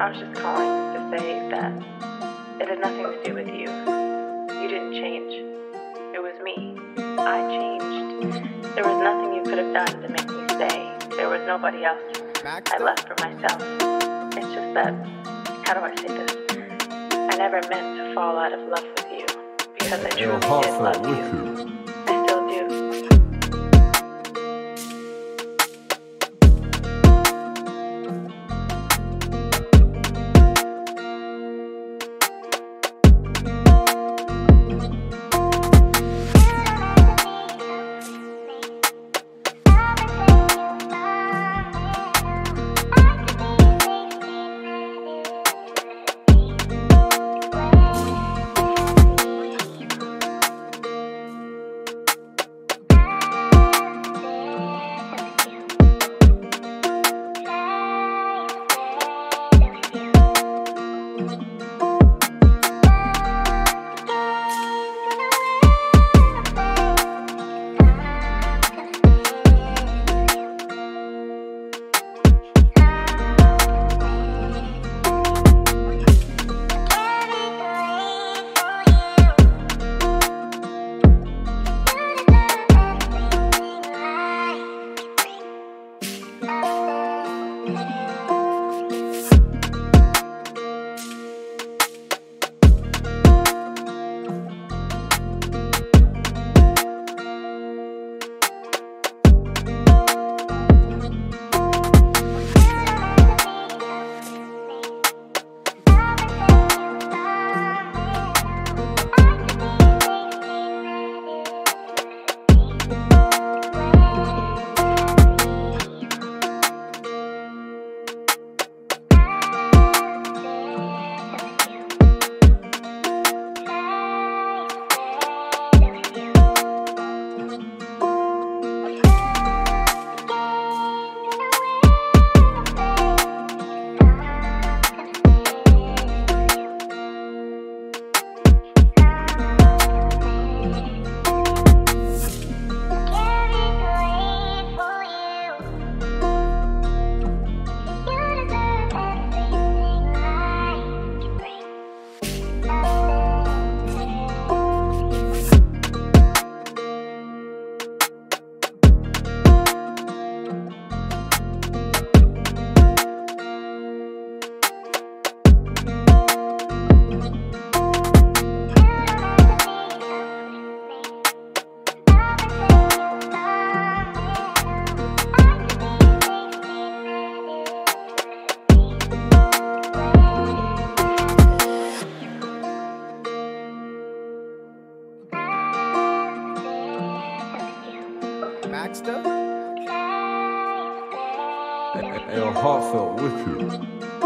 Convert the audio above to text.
I was just calling to say that it had nothing to do with you. You didn't change. It was me. I changed. There was nothing you could have done to make me stay. There was nobody else. I left for myself. It's just that, how do I say this? I never meant to fall out of love with you because I Your truly did heartfelt love you. And your heartfelt wicked.